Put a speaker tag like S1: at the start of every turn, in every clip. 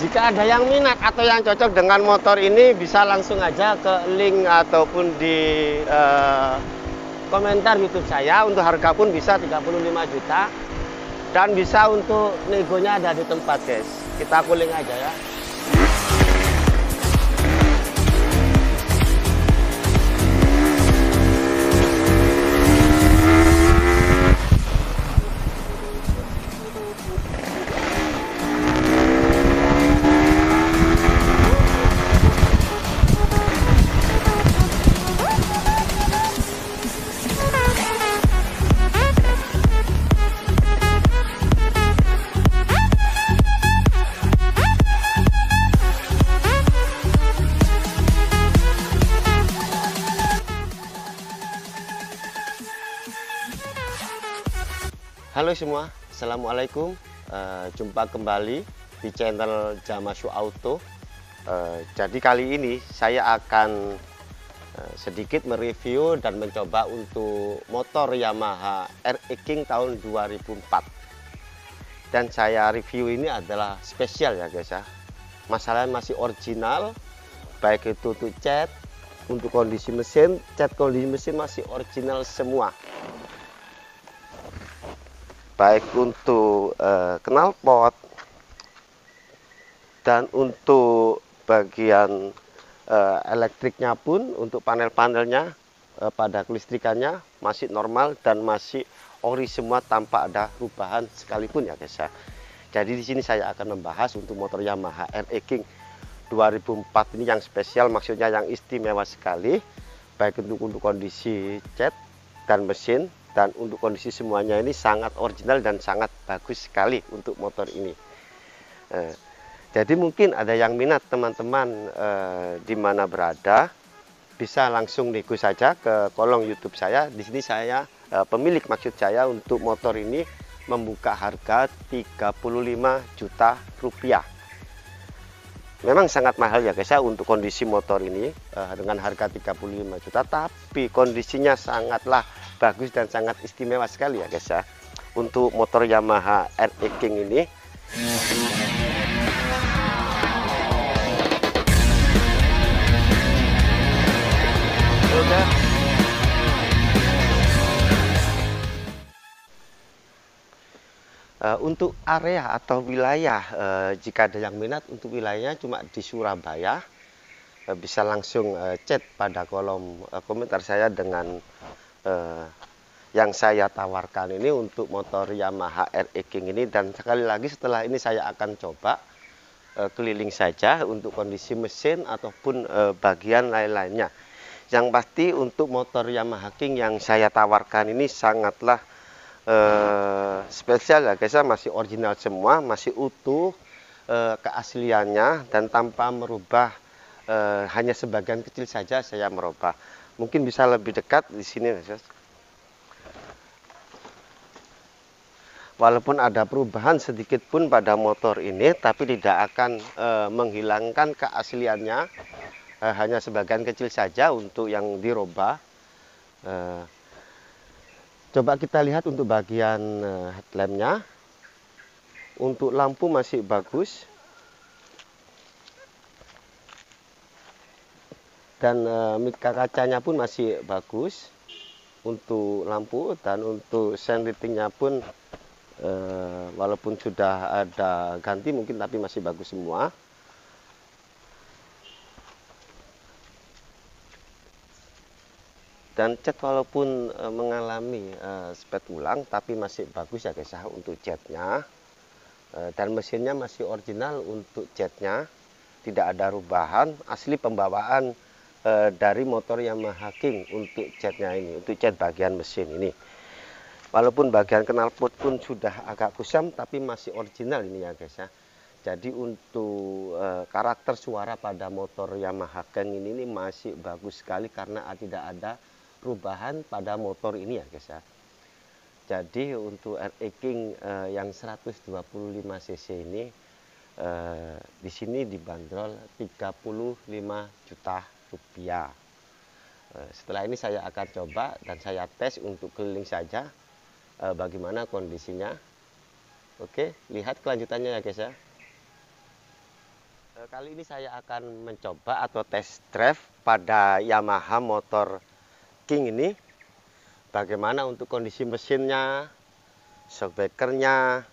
S1: jika ada yang minat atau yang cocok dengan motor ini bisa langsung aja ke link ataupun di uh, komentar YouTube saya. Untuk harga pun bisa 35 juta. Dan bisa untuk negonya ada di tempat guys. Kita kuling aja ya Halo semua, Assalamualaikum. Uh, Jumpa kembali di channel Jamashu Auto. Uh, Jadi kali ini saya akan uh, sedikit mereview dan mencoba untuk motor Yamaha RE King tahun 2004 Dan saya review ini adalah spesial ya guys ya. Masalahnya masih original Baik itu untuk cat, untuk kondisi mesin, cat kondisi mesin masih original semua baik untuk uh, knalpot dan untuk bagian uh, elektriknya pun untuk panel-panelnya uh, pada kelistrikannya masih normal dan masih ori semua tanpa ada perubahan sekalipun ya guys ya. Jadi di sini saya akan membahas untuk motor Yamaha RE King 2004 ini yang spesial maksudnya yang istimewa sekali baik untuk untuk kondisi cat dan mesin dan untuk kondisi semuanya ini sangat original dan sangat bagus sekali untuk motor ini. Eh, jadi mungkin ada yang minat teman-teman eh, di mana berada bisa langsung nego saja ke kolom YouTube saya. Di sini saya eh, pemilik maksud saya untuk motor ini membuka harga 35 juta rupiah. Memang sangat mahal ya guys ya untuk kondisi motor ini uh, dengan harga 35 juta. Tapi kondisinya sangatlah bagus dan sangat istimewa sekali ya guys ya untuk motor Yamaha RE King ini. Uh, untuk area atau wilayah uh, jika ada yang minat untuk wilayahnya cuma di Surabaya uh, bisa langsung uh, chat pada kolom uh, komentar saya dengan uh, yang saya tawarkan ini untuk motor Yamaha RE King ini. Dan sekali lagi setelah ini saya akan coba uh, keliling saja untuk kondisi mesin ataupun uh, bagian lain-lainnya. Yang pasti untuk motor Yamaha King yang saya tawarkan ini sangatlah uh, spesial ya guys ya. Masih original semua masih utuh uh, keasliannya dan tanpa merubah uh, hanya sebagian kecil saja saya merubah mungkin bisa lebih dekat di sini guys walaupun ada perubahan sedikit pun pada motor ini tapi tidak akan uh, menghilangkan keasliannya uh, hanya sebagian kecil saja untuk yang dirubah uh, coba kita lihat untuk bagian eh, headlampnya. Untuk lampu masih bagus dan uh, mika kacanya pun masih bagus untuk lampu dan untuk sen ratingnya pun uh, walaupun sudah ada ganti mungkin tapi masih bagus semua. Dan cat walaupun e, mengalami e, spet ulang tapi masih bagus ya guys ya untuk catnya e, dan mesinnya masih original untuk catnya tidak ada rubahan asli pembawaan e, dari motor Yamaha King untuk catnya ini untuk cat bagian mesin ini. Walaupun bagian knalpot pun sudah agak kusam tapi masih original ini ya guys ya. Jadi untuk e, karakter suara pada motor Yamaha King ini, ini masih bagus sekali karena tidak ada perubahan pada motor ini ya guys ya. Jadi untuk RE King uh, yang 125 cc ini uh, di sini dibanderol 35 juta rupiah uh, setelah ini saya akan coba dan saya tes untuk keliling saja uh, bagaimana kondisinya oke lihat kelanjutannya ya guys ya Eh, kali ini saya akan mencoba atau test drive pada Yamaha motor King ini. Bagaimana untuk kondisi mesinnya, shockbreakernya,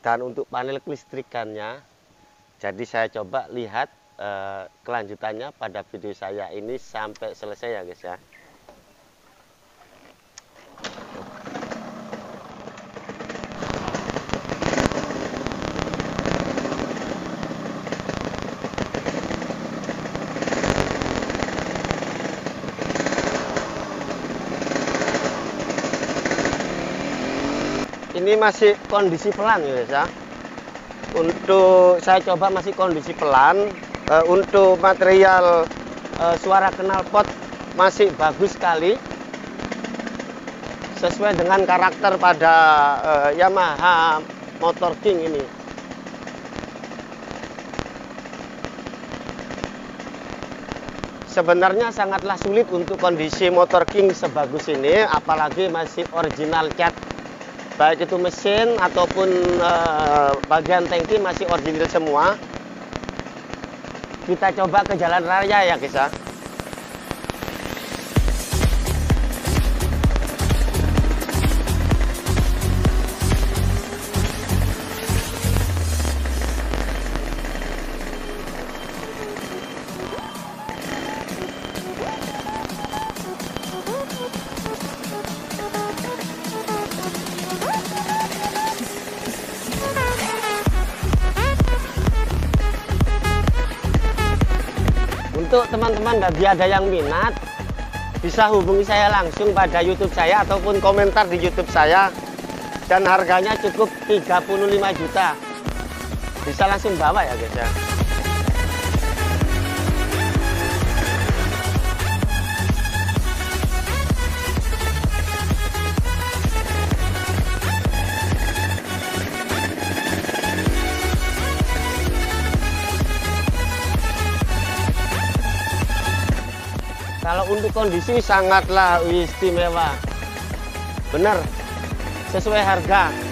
S1: dan untuk panel kelistrikannya. Jadi saya coba lihat eh, kelanjutannya pada video saya ini sampai selesai ya guys ya. ini masih kondisi pelan ya guys ya untuk saya coba masih kondisi pelan e, untuk material e, suara knalpot masih bagus sekali. Sesuai dengan karakter pada e, Yamaha Motor King ini. Sebenarnya sangatlah sulit untuk kondisi Motor King sebagus ini apalagi masih original cat. Baik itu mesin ataupun uh, bagian tangki masih original semua kita coba ke jalan raya ya guys ya untuk teman-teman bagi ada yang minat bisa hubungi saya langsung pada YouTube saya ataupun komentar di YouTube saya. Dan harganya cukup 35 juta. Bisa langsung bawa ya guys ya kondisi sangatlah istimewa. Benar. Sesuai harga.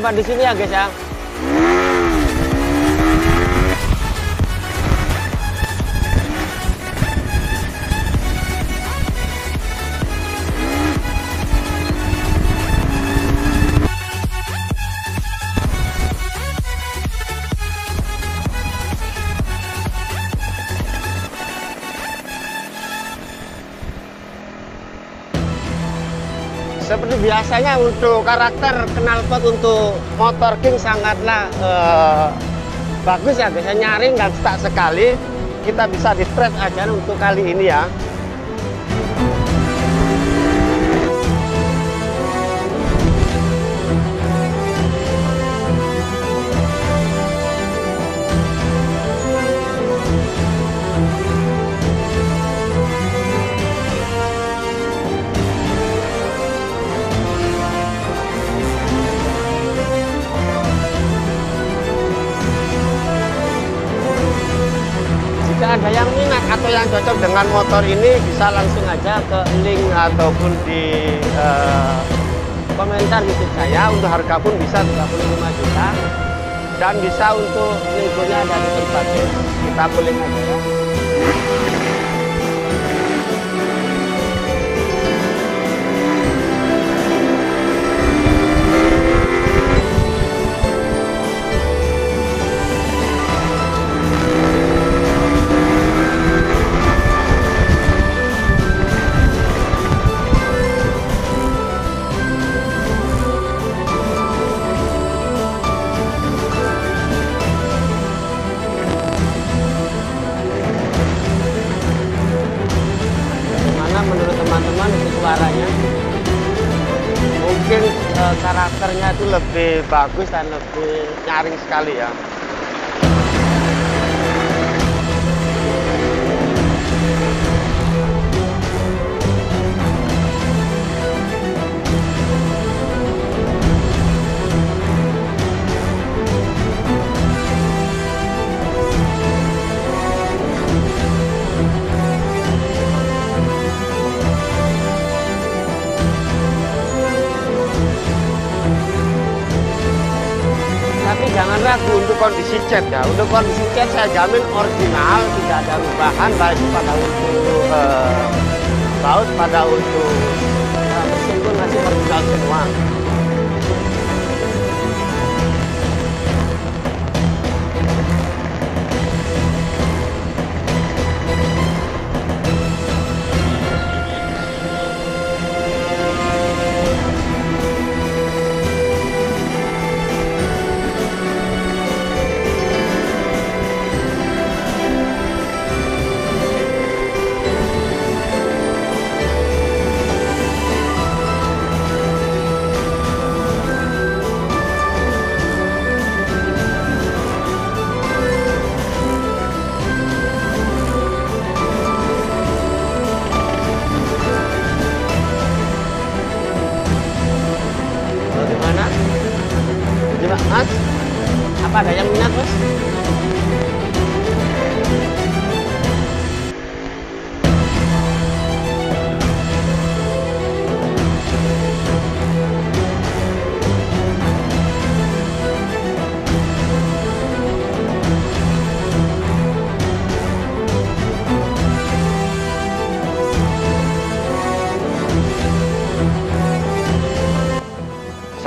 S1: Coba di sini ya guys ya. Biasanya untuk karakter knalpot untuk motor King sangatlah uh, bagus ya. Guys nyaring dan stuck sekali. Kita bisa di aja untuk kali ini ya yang cocok dengan motor ini bisa langsung aja ke link ataupun di uh, komentar YouTube saya. Untuk harga pun bisa 35 juta. Dan bisa untuk negonya dari tempat. Kita boleh aja suaranya mungkin eh, karakternya itu lebih bagus dan lebih nyaring sekali ya. Ragu untuk kondisi cat ya. Untuk kondisi cat saya jamin original tidak ada perubahan baik pada untuk uh, baut pada untuk mesin pun masih original semua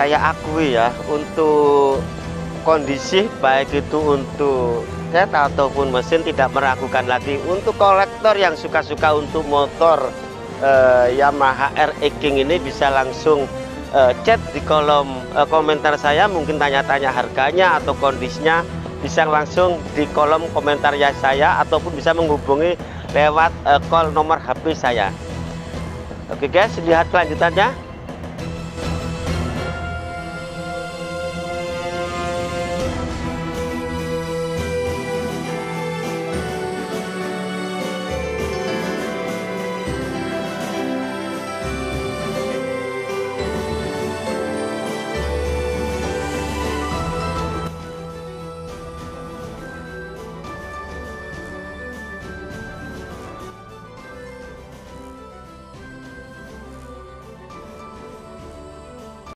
S1: saya akui ya untuk kondisi baik itu untuk cat ataupun mesin tidak meragukan lagi. Untuk kolektor yang suka-suka untuk motor eh, Yamaha RX King ini bisa langsung eh, chat di kolom eh, komentar saya. Mungkin tanya-tanya harganya atau kondisinya bisa langsung di kolom komentar ya saya ataupun bisa menghubungi lewat eh, call nomor HP saya. Oke guys lihat kelanjutannya